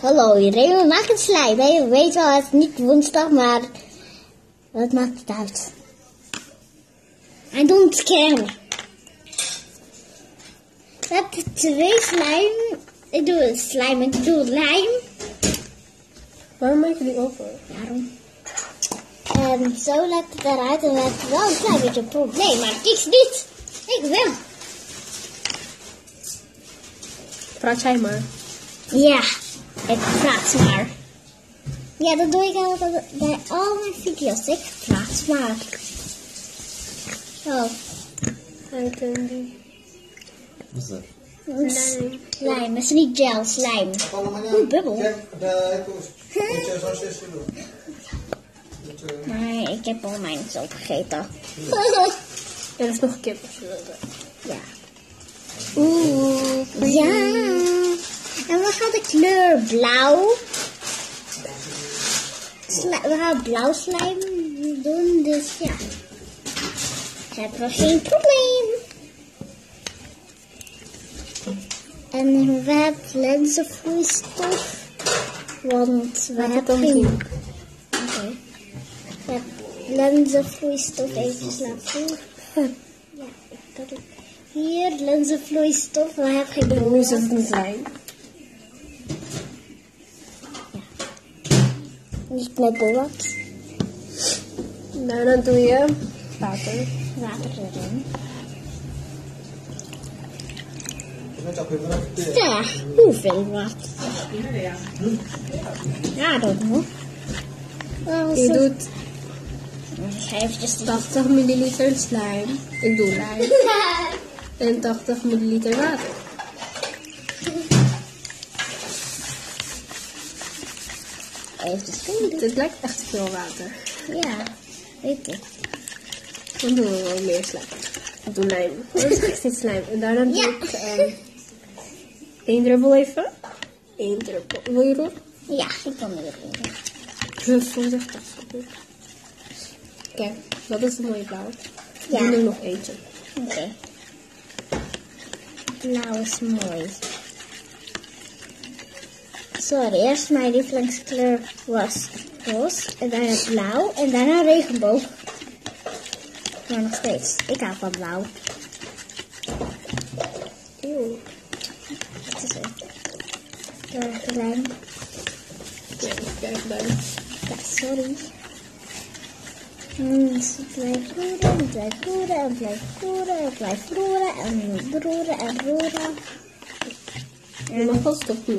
Hallo iedereen, we maken slijm. hè. We weten wel, het is niet woensdag, maar wat maakt het uit? En doen het scannen. We hebben twee slijm. Ik doe slijm, ik doe lijm. Waarom maak je die open? Daarom. En zo lekt het eruit en we hebben wel een klein beetje een probleem, maar ik kies niet. Ik wil. Praat jij maar. Ja, ik praat maar. Ja, dat doe ik altijd bij al mijn video's. Ik praat maar. Die. Wat is dat? Lijm. slijm. Het is niet gel, slijm. Oeh, bubbel. Maar ik heb al mijn zo gegeten. Er is nog kip als je ja. Oeh, ja. En we gaan de kleur blauw. We gaan blauw slijm doen, dus ja. Hebben we geen probleem. En we hebben lenzenvloeistof. Want we hebben geen... Oké. Heb lenzenvloeistof eventjes laten zien. Ja, ik kan het. Hier, lenzenvloeistof. We hebben geen Nu brood. zit het. Niet met bollet. Nou, dan doe je water. Water erin. Ja, hoeveel water? Ja, dat nog. Oh, Je doet Ik ga eventjes de 80 milliliter slijm. Ik doe lijm. En 80 milliliter water. Het lijkt echt veel water. Ja, weet ik. Dan doen we wel meer slijm. Ik doe lijm. Dan is steeds slijm. En daarna doe Ja. ik ehm, één druppel even. Eén druppel. Wil je roer? Ja, ik kan er echt goed. Kijk, dat is een mooie blauw. Ja. Ja. Doe er nog eentje. Oké. Blauw is mooi. Sorry, eerst mijn lievelingskleur was roze en daarna blauw en daarna regenboog. Maar nog steeds, ik hou van blauw. Eeuw. Wat is het? Door de lijn. Ja, sorry. Mm, dus het blijft roeren, het blijft roeren, en blijft roeren, het blijft roeren, en roeren, en roeren. Je mag wel stoppen.